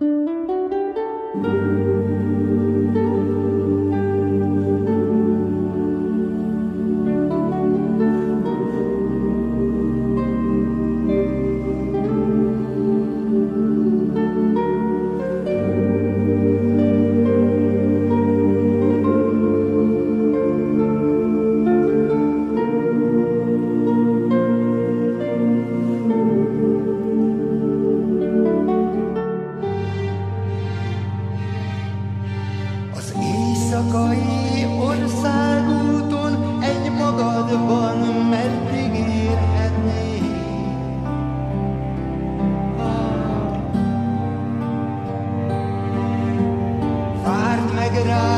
Música éjszakai országúton egy magadban meddig érhetnél? Várt meg rá